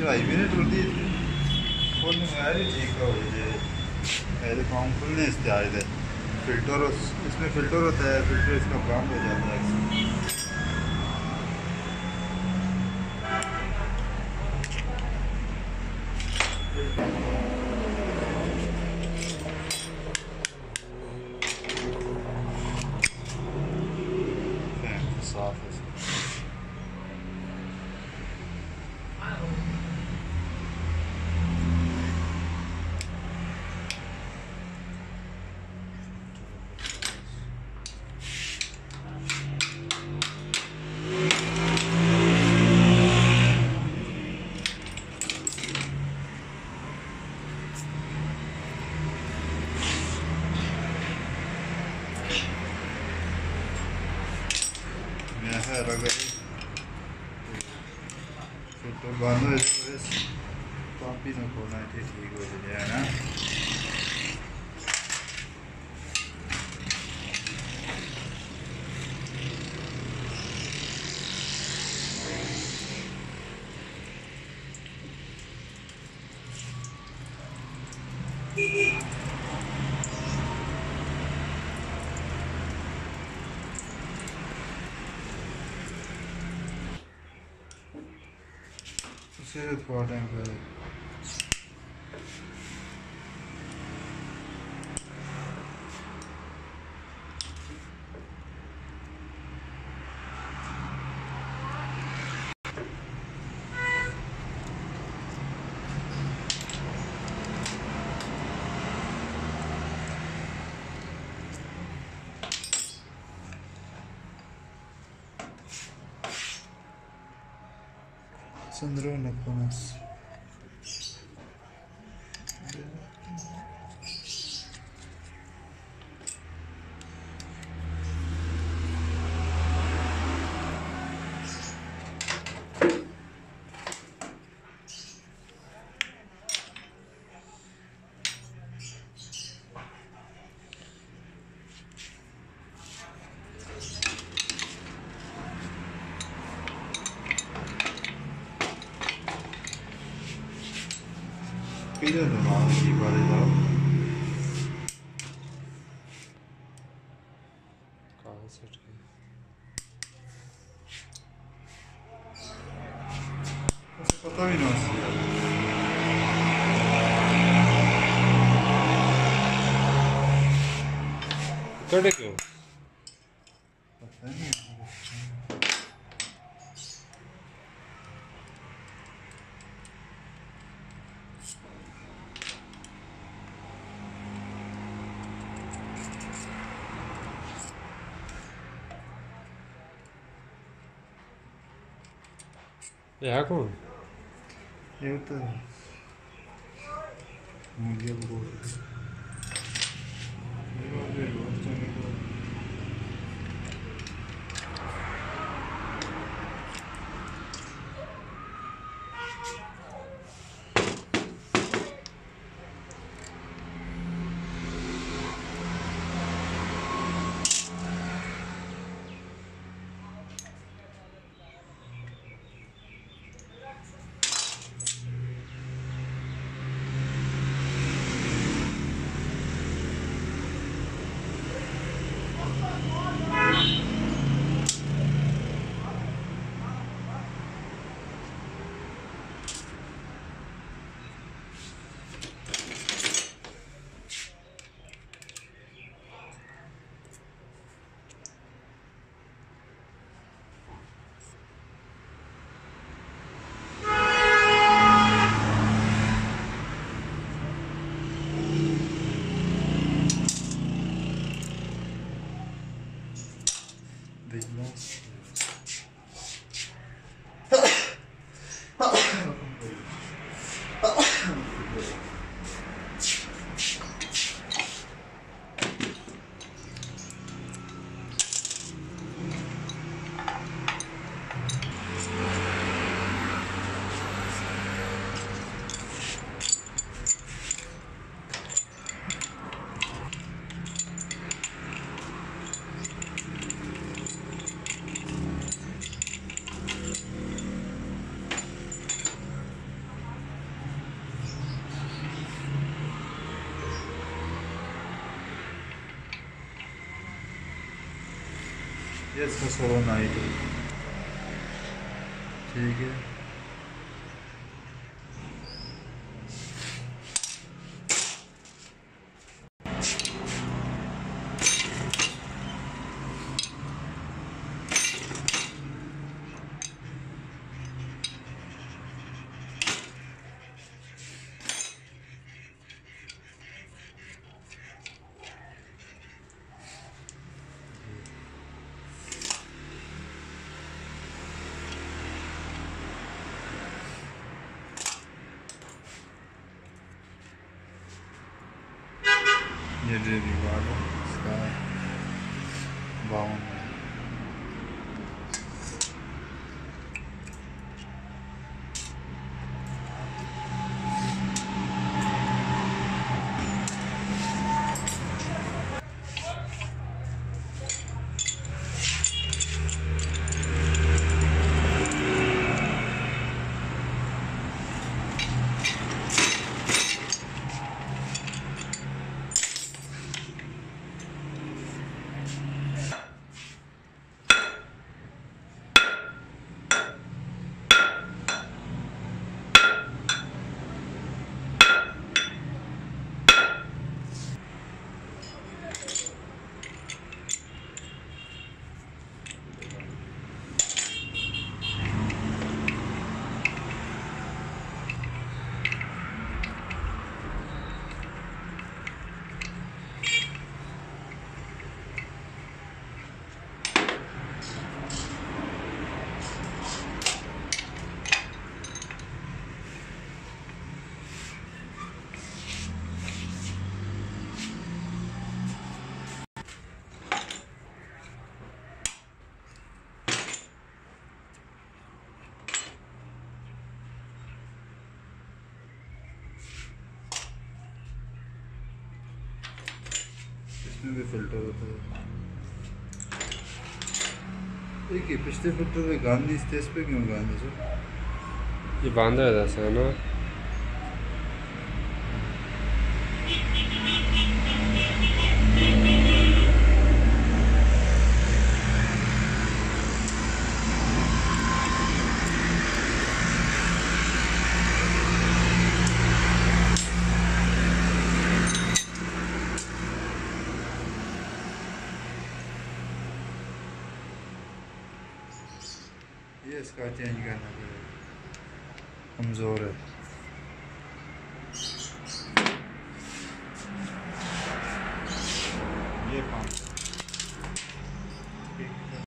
चढ़ाई भी नहीं टूटी यार ठीक है ये फॉर्म खुलने इस है फ़िल्टर इसमें फ़िल्टर होता है, फ़िल्टर इसका काम हो जाता है। है रगड़। तो बंद हो जाए पंप ही ना खोलना ठीक हो Two to 个 Sandro Laconas. Peter and Monkey brought it up. Concert. Você contaminou assim, ó. Where did it go? ಯಾಕೋ ಹೇಳ್ತಾನೆ ಮುಗಿಯಬಹುದು the loss तो मूल्य बोल ये इसका सोलो नाइट ठीक है ये डेली वाला इसका बावन है इसमें भी फिल्टर होता है एक ही पिछले फिल्टर पे गांधी इस तेज पे क्यों गांधी सर ये बांधा है ऐसा है ना इसका चेंज करना पड़ेगा कमज़ोर है